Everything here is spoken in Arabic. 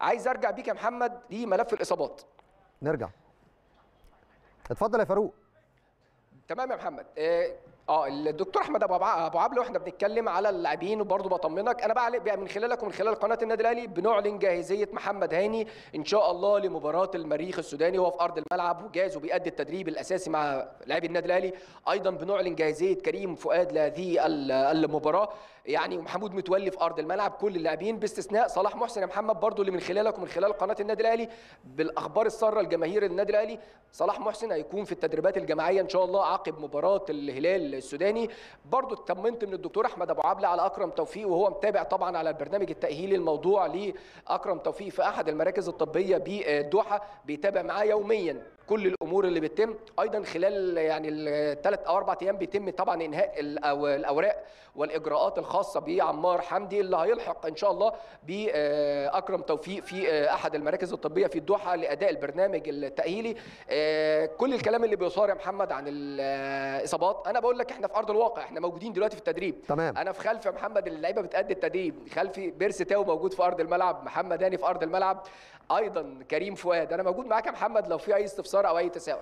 عايز ارجع بيك يا محمد لملف الاصابات. نرجع. اتفضل يا فاروق. تمام يا محمد. آه الدكتور أحمد أبو أبو عبلة وإحنا بنتكلم على اللاعبين وبرضه بطمنك. أنا بقى من خلالك ومن خلال قناة النادي الأهلي بنعلن جاهزية محمد هاني إن شاء الله لمباراة المريخ السوداني وهو في أرض الملعب وجاهز وبيأدي التدريب الأساسي مع لاعبي النادي الأهلي. أيضا بنعلن جاهزية كريم فؤاد لهذه ال- المباراة. يعني محمود متولي في أرض الملعب كل اللاعبين باستثناء صلاح محسن يا محمد برضه اللي من خلالك ومن خلال قناة النادي الأهلي. بالأخبار السارة الجماهير النادي الأهلي صلاح محسن هيكون في التدريبات الجماعية إن شاء الله عقب مباراة الهلال السوداني. برضه اطمنت من الدكتور أحمد أبو عبلة على أكرم توفيق وهو متابع طبعا على البرنامج التأهيلي الموضوع لأكرم توفيق في أحد المراكز الطبية بالدوحه بيتابع معاه يوميا كل الأمور اللي بتتم. أيضا خلال يعني الثلاث أو أربع أيام بيتم طبعا إنهاء الأوراق والإجراءات الخاصة بعمار حمدي اللي هيلحق إن شاء الله بأكرم توفيق في أحد المراكز الطبية في الدوحة لأداء البرنامج التأهيلي. آه، كل الكلام اللي بيصار يا محمد عن الإصابات أنا بقول لك إحنا في أرض الواقع إحنا موجودين دلوقتي في التدريب. تمام. أنا في خلف محمد اللعيبة بتأدي التدريب. خلفي بيرسي تاو موجود في أرض الملعب محمد هاني في أرض الملعب أيضا كريم فؤاد. أنا موجود معاك يا محمد لو في أي استفسار أو أي تساؤل.